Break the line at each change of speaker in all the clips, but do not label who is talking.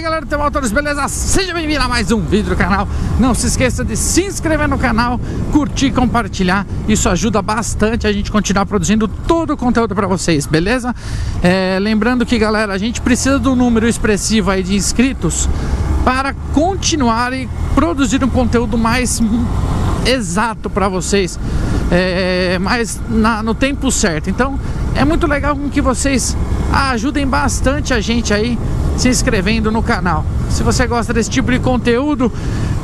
aí galera do Motores, beleza? Seja bem-vindo a mais um vídeo do canal Não se esqueça de se inscrever no canal Curtir, compartilhar Isso ajuda bastante a gente continuar produzindo todo o conteúdo para vocês, beleza? É, lembrando que galera, a gente precisa do número expressivo aí de inscritos Para continuar e produzir um conteúdo mais exato para vocês é, Mas na, no tempo certo Então é muito legal que vocês ajudem bastante a gente aí se inscrevendo no canal. Se você gosta desse tipo de conteúdo,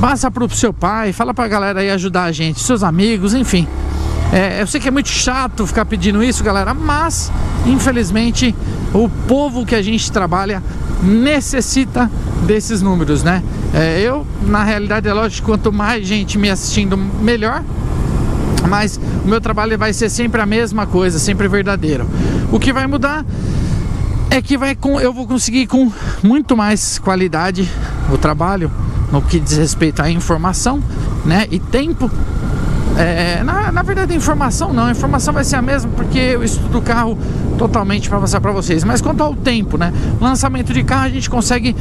passa pro seu pai, fala pra galera aí ajudar a gente, seus amigos, enfim. É, eu sei que é muito chato ficar pedindo isso, galera, mas infelizmente o povo que a gente trabalha necessita desses números, né? É, eu, na realidade, é lógico, quanto mais gente me assistindo, melhor. Mas o meu trabalho vai ser sempre a mesma coisa, sempre verdadeiro. O que vai mudar é que vai com, eu vou conseguir com muito mais qualidade o trabalho no que diz respeito à informação né, e tempo. É, na, na verdade, a informação não, a informação vai ser a mesma porque eu estudo o carro totalmente para passar para vocês. Mas quanto ao tempo, né? Lançamento de carro a gente consegue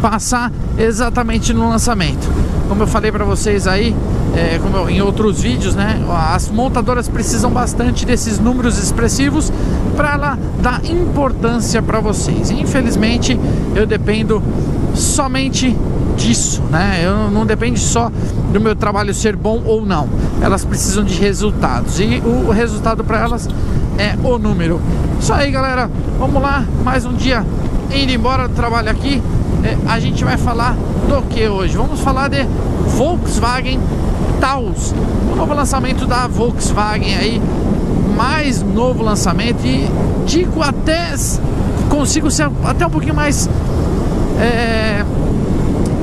passar exatamente no lançamento. Como eu falei para vocês aí, é, como eu, em outros vídeos, né? As montadoras precisam bastante desses números expressivos para ela dar importância para vocês. Infelizmente, eu dependo somente disso, né? Eu não depende só do meu trabalho ser bom ou não. Elas precisam de resultados e o resultado para elas é o número. Isso aí, galera. Vamos lá, mais um dia indo embora do trabalho aqui. É, a gente vai falar do que hoje? Vamos falar de Volkswagen Taos, o novo lançamento da Volkswagen aí, mais novo lançamento e digo até consigo ser até um pouquinho mais é,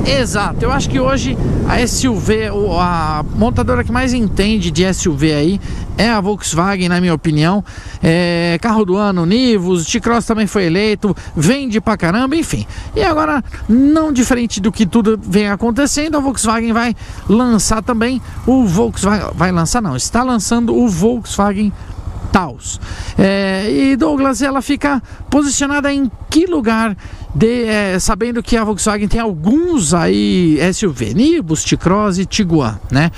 Exato, eu acho que hoje a SUV, a montadora que mais entende de SUV aí é a Volkswagen, na minha opinião. É, carro do ano, Nivus, T-Cross também foi eleito, vende pra caramba, enfim. E agora, não diferente do que tudo vem acontecendo, a Volkswagen vai lançar também o Volkswagen. Vai lançar, não, está lançando o Volkswagen Taos. É, e Douglas, ela fica posicionada em que lugar? De, é, sabendo que a Volkswagen tem alguns aí SUV, Nibus, T-Cross e Tiguan, né?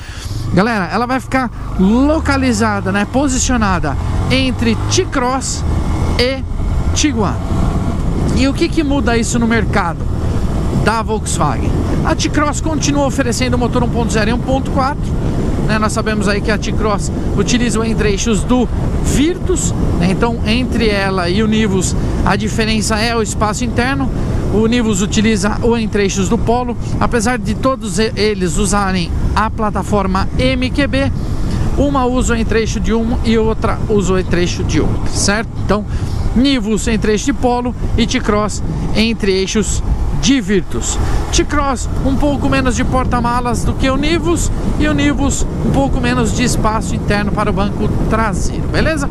Galera, ela vai ficar localizada, né? Posicionada entre T-Cross e Tiguan. E o que, que muda isso no mercado da Volkswagen? A T-Cross continua oferecendo motor 1.0 e 1.4 né? Nós sabemos aí que a T-Cross utiliza o entre-eixos do Virtus, né? então entre ela e o Nivus a diferença é o espaço interno. O Nivus utiliza o entre-eixos do Polo, apesar de todos eles usarem a plataforma MQB, uma usa o entre-eixo de um e outra usa o entre-eixo de outro, certo? Então, Nivus entre-eixo de Polo e T-Cross entre-eixos de Virtus. T-Cross um pouco menos de porta-malas do que o Nivus e o Nivus um pouco menos de espaço interno para o banco traseiro, beleza?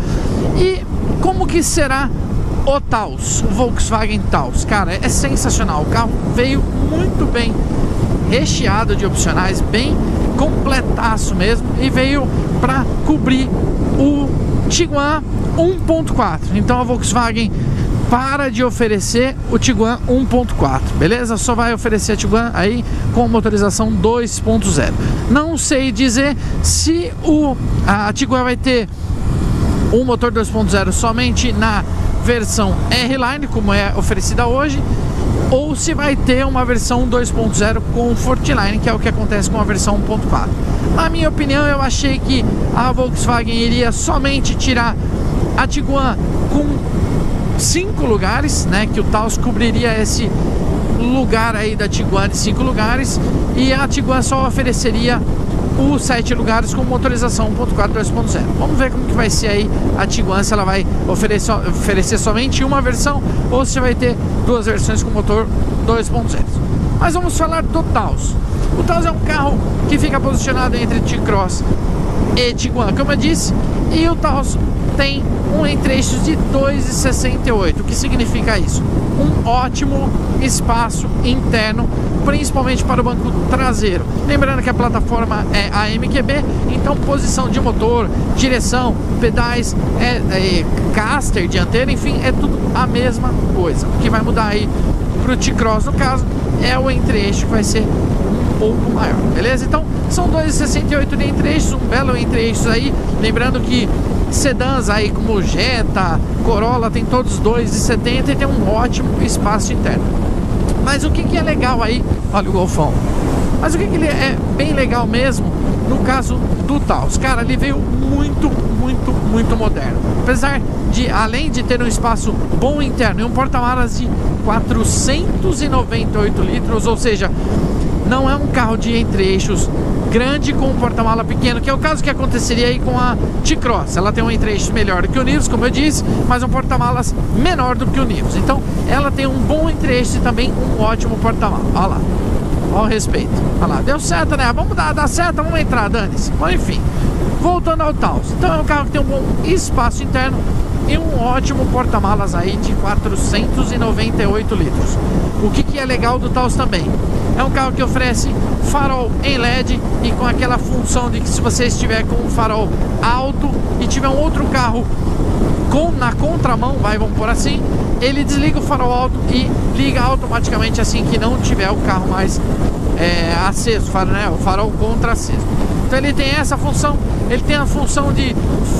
E como que será o Taos, o Volkswagen Taos? Cara, é sensacional, o carro veio muito bem recheado de opcionais, bem completaço mesmo e veio para cobrir o Tiguan 1.4. Então a Volkswagen para de oferecer o Tiguan 1.4, beleza? Só vai oferecer a Tiguan aí com motorização 2.0. Não sei dizer se o a Tiguan vai ter um motor 2.0 somente na versão R-Line, como é oferecida hoje, ou se vai ter uma versão 2.0 com Fortline, que é o que acontece com a versão 1.4. Na minha opinião, eu achei que a Volkswagen iria somente tirar a Tiguan com cinco lugares, né? Que o Taos cobriria esse lugar aí da Tiguan de cinco lugares e a Tiguan só ofereceria os sete lugares com motorização 1.4 2.0. Vamos ver como que vai ser aí a Tiguan, se ela vai oferecer, oferecer somente uma versão ou se vai ter duas versões com motor 2.0. Mas vamos falar do Taos. O Taos é um carro que fica posicionado entre T-Cross e Tiguan, como eu disse, e o Taos tem um entre-eixos de 2,68. O que significa isso? um ótimo espaço interno, principalmente para o banco traseiro. Lembrando que a plataforma é a MQB, então posição de motor, direção, pedais, é, é, caster, dianteira, enfim, é tudo a mesma coisa. O que vai mudar aí para o T-Cross, no caso, é o entre-eixo que vai ser um pouco maior, beleza? Então, são 2,68 de entre-eixos, um belo entre-eixos aí, lembrando que sedãs aí como Jetta, Corolla tem todos 2,70 e tem um ótimo espaço interno. Mas o que, que é legal aí? Olha o Golfão. Mas o que, que ele é bem legal mesmo no caso do Taos? Cara, ele veio muito, muito, muito moderno. Apesar de, além de ter um espaço bom interno e um porta-malas de 498 litros, ou seja, não é um carro de entre-eixos grande com um porta-mala pequeno, que é o caso que aconteceria aí com a T-Cross. Ela tem um entre-eixo melhor do que o Nivus, como eu disse, mas um porta-malas menor do que o Nivus. Então, ela tem um bom entre-eixo e também um ótimo porta-malas. Olha lá. Olha o respeito. Olha lá. Deu certo, né? Vamos dar, dar certo, vamos entrar, dane-se. Bom, enfim. Voltando ao Taos. Então, é um carro que tem um bom espaço interno e um ótimo porta-malas aí de 498 litros. O que, que é legal do Taos também? É um carro que oferece farol em LED e com aquela função de que se você estiver com um farol alto e tiver um outro carro com, na contramão, vai, vamos por assim, ele desliga o farol alto e liga automaticamente assim que não tiver o carro mais é, aceso, farol, né, o farol contra aceso. Então ele tem essa função, ele tem a função de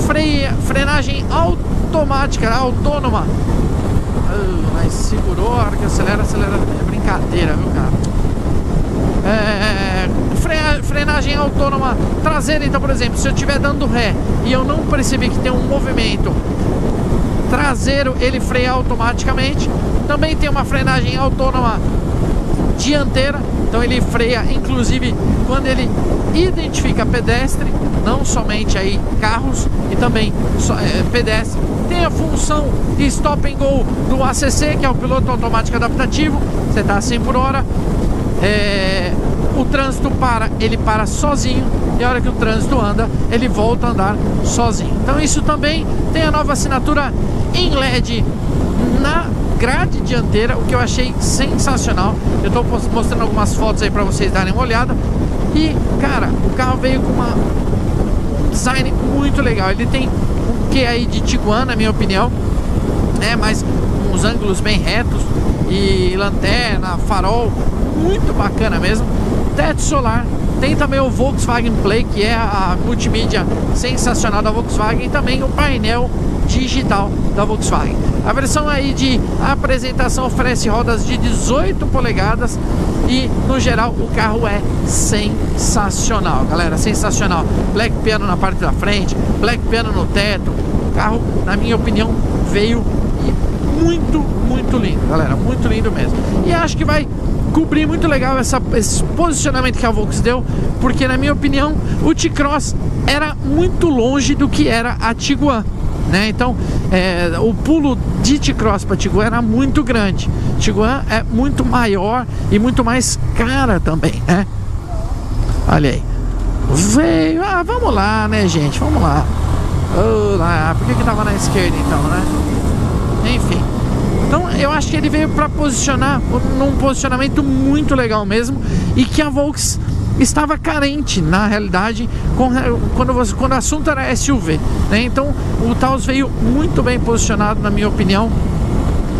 freia, frenagem automática, autônoma. Uh, mas segurou, a hora que acelera, acelera. É brincadeira, viu, cara? É, frenagem autônoma traseira, então, por exemplo, se eu estiver dando ré e eu não perceber que tem um movimento traseiro, ele freia automaticamente. Também tem uma frenagem autônoma dianteira, então ele freia, inclusive quando ele identifica pedestre, não somente aí carros e também é, pedestre. Tem a função de stop and go do ACC, que é o piloto automático adaptativo. Você está 100 por hora, é, o trânsito para, ele para sozinho e a hora que o trânsito anda, ele volta a andar sozinho. Então isso também tem a nova assinatura em LED na grade dianteira, o que eu achei sensacional. Eu estou mostrando algumas fotos aí para vocês darem uma olhada. E, cara, o carro veio com uma, um design muito legal. Ele tem um que aí de Tiguan, na minha opinião, né? Mas uns ângulos bem retos e lanterna, farol, muito bacana mesmo. Teto solar, tem também o Volkswagen Play, que é a multimídia sensacional da Volkswagen, e também o painel digital da Volkswagen. A versão aí de apresentação oferece rodas de 18 polegadas e no geral o carro é sensacional, galera, sensacional. Black piano na parte da frente, black piano no teto. O carro, na minha opinião, veio muito, muito lindo, galera, muito lindo mesmo. E acho que vai cobrir muito legal essa, esse posicionamento que a Volkswagen deu, porque na minha opinião o T-Cross era muito longe do que era a Tiguan. Né? Então, é, o pulo de T-Cross para Tiguan era muito grande. Tiguan é muito maior e muito mais cara também, né? Olha aí. Veio. Ah, vamos lá, né, gente? Vamos lá. Olá. Por que que tava na esquerda então, né? Enfim. Então eu acho que ele veio para posicionar num posicionamento muito legal mesmo e que a Volks estava carente na realidade quando, você, quando o assunto era SUV. Né? Então o Taos veio muito bem posicionado, na minha opinião,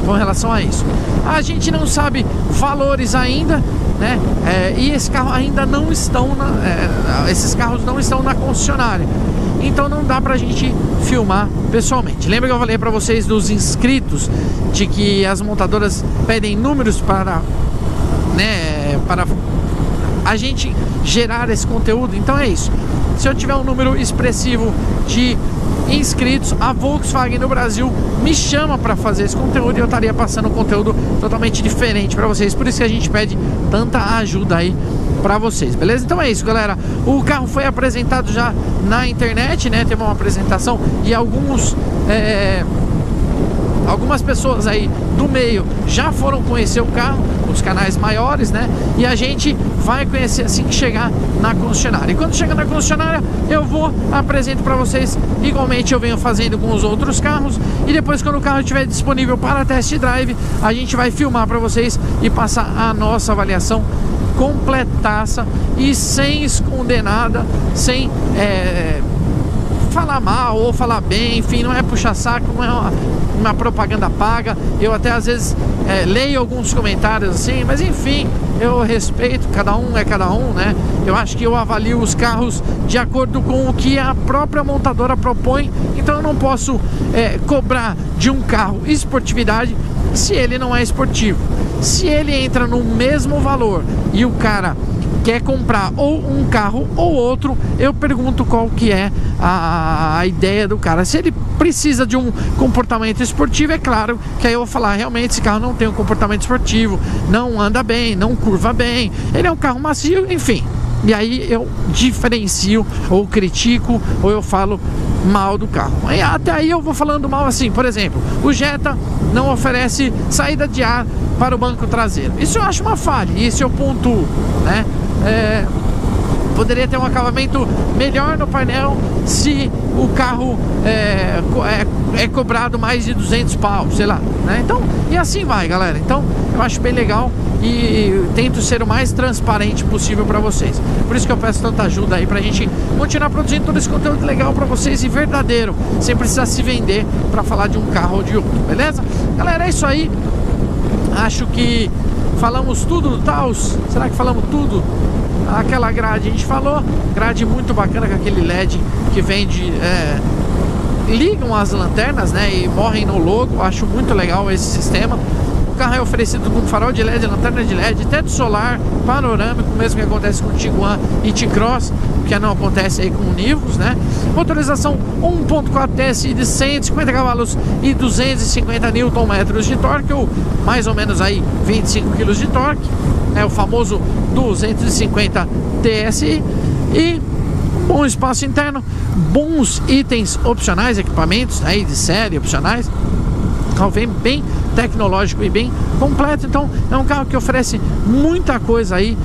com relação a isso. A gente não sabe valores ainda, né? É, e esse carro ainda não estão na, é, esses carros não estão na concessionária. Então não dá pra gente filmar pessoalmente. Lembra que eu falei para vocês dos inscritos de que as montadoras pedem números para né, para a gente gerar esse conteúdo. Então é isso. Se eu tiver um número expressivo de inscritos, a Volkswagen no Brasil me chama para fazer esse conteúdo e eu estaria passando um conteúdo totalmente diferente para vocês. Por isso que a gente pede tanta ajuda aí para vocês, beleza? Então é isso, galera. O carro foi apresentado já na internet, né? Teve uma apresentação e alguns é, algumas pessoas aí do meio já foram conhecer o carro, os canais maiores, né? E a gente vai conhecer assim que chegar na concessionária. E quando chega na concessionária, eu vou apresento para vocês, igualmente eu venho fazendo com os outros carros. E depois, quando o carro estiver disponível para test drive, a gente vai filmar para vocês e passar a nossa avaliação completaça e sem esconder nada, sem é, falar mal ou falar bem, enfim, não é puxar saco, não é uma, uma propaganda paga. Eu até às vezes é, leio alguns comentários assim, mas enfim, eu respeito, cada um é cada um, né? Eu acho que eu avalio os carros de acordo com o que a própria montadora propõe, então eu não posso é, cobrar de um carro esportividade se ele não é esportivo. Se ele entra no mesmo valor e o cara quer comprar ou um carro ou outro, eu pergunto qual que é a, a, ideia do cara. Se ele precisa de um comportamento esportivo, é claro que aí eu vou falar, realmente esse carro não tem um comportamento esportivo, não anda bem, não curva bem, ele é um carro macio, enfim. E aí eu diferencio ou critico ou eu falo mal do carro. E até aí eu vou falando mal assim, por exemplo, o Jetta não oferece saída de ar para o banco traseiro. Isso eu acho uma falha, e esse eu pontuo, né? É, poderia ter um acabamento melhor no painel se o carro é, é, é, cobrado mais de 200 pau, sei lá, né? Então, e assim vai, galera. Então, eu acho bem legal e tento ser o mais transparente possível para vocês. Por isso que eu peço tanta ajuda aí pra gente continuar produzindo todo esse conteúdo legal para vocês e verdadeiro, sem precisar se vender para falar de um carro ou de outro, beleza? Galera, é isso aí. Acho que falamos tudo do Taos. Será que falamos tudo? Aquela grade a gente falou, grade muito bacana com aquele LED que vende. É, ligam as lanternas né, e morrem no logo. Acho muito legal esse sistema carro é oferecido com farol de LED, lanterna de LED, teto solar, panorâmico, mesmo que acontece com o Tiguan e T-Cross, que não acontece aí com o Nivus, né? Motorização 1.4 TSI de 150 cavalos e 250 Nm de torque, ou mais ou menos aí 25 kg de torque, é o famoso 250 TSI e bom espaço interno, bons itens opcionais, equipamentos aí de série opcionais, carro vem bem tecnológico e bem completo. Então é um carro que oferece muita coisa aí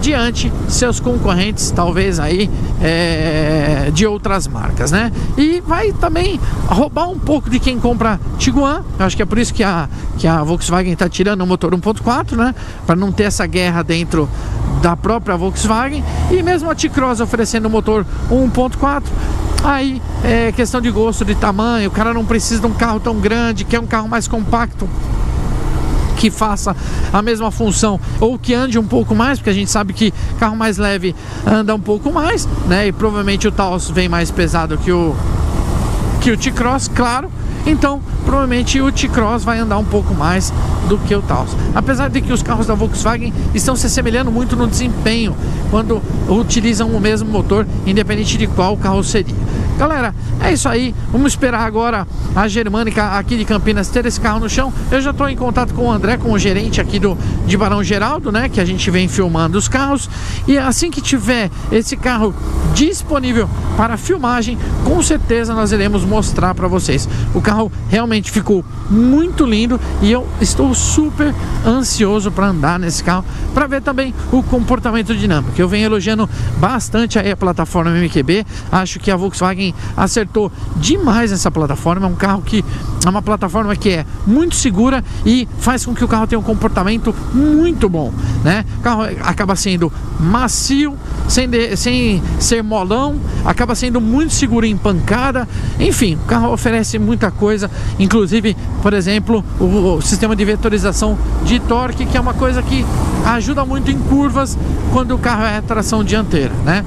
diante seus concorrentes, talvez aí é, de outras marcas, né? E vai também roubar um pouco de quem compra Tiguan. Eu acho que é por isso que a, que a Volkswagen está tirando o motor 1.4, né? Para não ter essa guerra dentro da própria Volkswagen. E mesmo a T-Cross oferecendo o motor 1.4 Aí é questão de gosto, de tamanho. O cara não precisa de um carro tão grande, quer um carro mais compacto que faça a mesma função ou que ande um pouco mais, porque a gente sabe que carro mais leve anda um pouco mais, né? E provavelmente o Taos vem mais pesado que o que o T-Cross, claro. Então, provavelmente o T-Cross vai andar um pouco mais do que o Taos. Apesar de que os carros da Volkswagen estão se assemelhando muito no desempenho quando utilizam o mesmo motor, independente de qual carro seria. Galera, é isso aí. Vamos esperar agora a Germânica aqui de Campinas ter esse carro no chão. Eu já estou em contato com o André, com o gerente aqui do de Barão Geraldo, né? Que a gente vem filmando os carros. E assim que tiver esse carro disponível para filmagem, com certeza nós iremos mostrar para vocês. O carro realmente ficou muito lindo e eu estou super ansioso para andar nesse carro, para ver também o comportamento dinâmico. Eu venho elogiando bastante aí a plataforma MQB. Acho que a Volkswagen acertou demais essa plataforma. É um carro que é uma plataforma que é muito segura e faz com que o carro tenha um comportamento muito bom, né? O carro acaba sendo macio, sem, de, sem ser molão, acaba sendo muito seguro em pancada. Enfim, o carro oferece muita coisa, inclusive, por exemplo, o, o sistema de vetorização de torque, que é uma coisa que ajuda muito em curvas quando o carro é tração dianteira, né?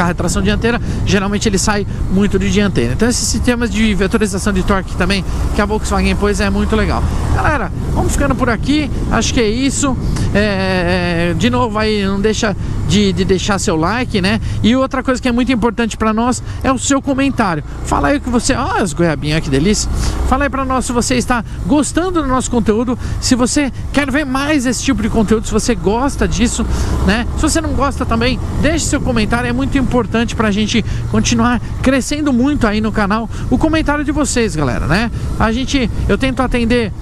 Carro é tração dianteira, geralmente ele sai muito de dianteira. Então esses sistemas de vetorização de torque também que a Volkswagen pôs é muito legal. Galera, vamos ficando por aqui, acho que é isso. É, de novo aí, não deixa de, de, deixar seu like, né? E outra coisa que é muito importante para nós é o seu comentário. Fala aí o que você... Olha as goiabinhas, que delícia. Fala aí para nós se você está gostando do nosso conteúdo, se você quer ver mais esse tipo de conteúdo, se você gosta disso, né? Se você não gosta também, deixe seu comentário, é muito importante importante pra gente continuar crescendo muito aí no canal o comentário de vocês, galera, né? A gente, eu tento atender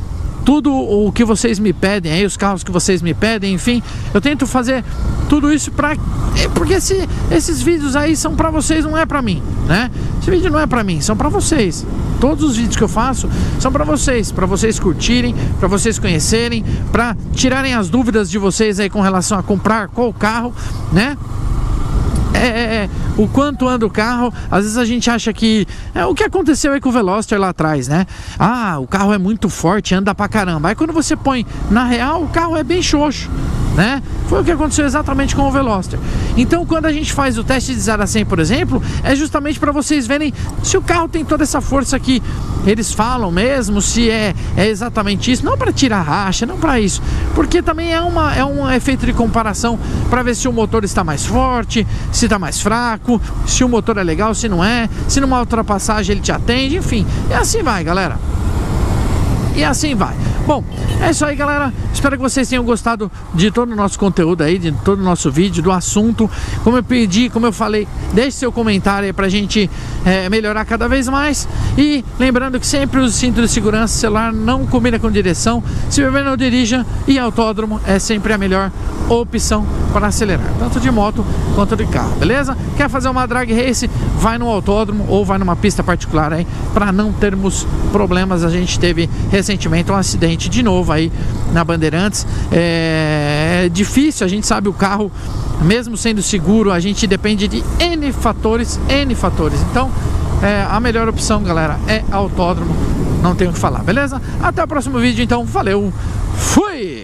tudo o que vocês me pedem aí, os carros que vocês me pedem, enfim, eu tento fazer tudo isso para porque esse, esses vídeos aí são para vocês, não é para mim, né? Esse vídeo não é para mim, são para vocês. Todos os vídeos que eu faço são para vocês, para vocês curtirem, para vocês conhecerem, para tirarem as dúvidas de vocês aí com relação a comprar qual carro, né? É, é, é, o quanto anda o carro. Às vezes a gente acha que é o que aconteceu aí com o Veloster lá atrás, né? Ah, o carro é muito forte, anda pra caramba. Aí quando você põe na real, o carro é bem xoxo né? Foi o que aconteceu exatamente com o Veloster. Então, quando a gente faz o teste de 0 a 100, por exemplo, é justamente para vocês verem se o carro tem toda essa força que eles falam mesmo, se é, é exatamente isso, não para tirar racha, não para isso, porque também é, uma, é um efeito de comparação para ver se o motor está mais forte, se está mais fraco, se o motor é legal, se não é, se numa ultrapassagem ele te atende, enfim, e assim vai, galera. E assim vai. Bom, é isso aí, galera. Espero que vocês tenham gostado de todo o nosso conteúdo aí, de todo o nosso vídeo, do assunto. Como eu pedi, como eu falei, deixe seu comentário aí pra gente é, melhorar cada vez mais. E lembrando que sempre o cinto de segurança celular não combina com direção. Se beber, não dirija. E autódromo é sempre a melhor opção para acelerar, tanto de moto quanto de carro, beleza? Quer fazer uma drag race? Vai no autódromo ou vai numa pista particular aí para não termos problemas. A gente teve recentemente um acidente de novo aí na Bandeirantes. É, é difícil, a gente sabe o carro, mesmo sendo seguro, a gente depende de N fatores, N fatores. Então, é, a melhor opção, galera, é autódromo. Não tenho o que falar, beleza? Até o próximo vídeo, então. Valeu, fui!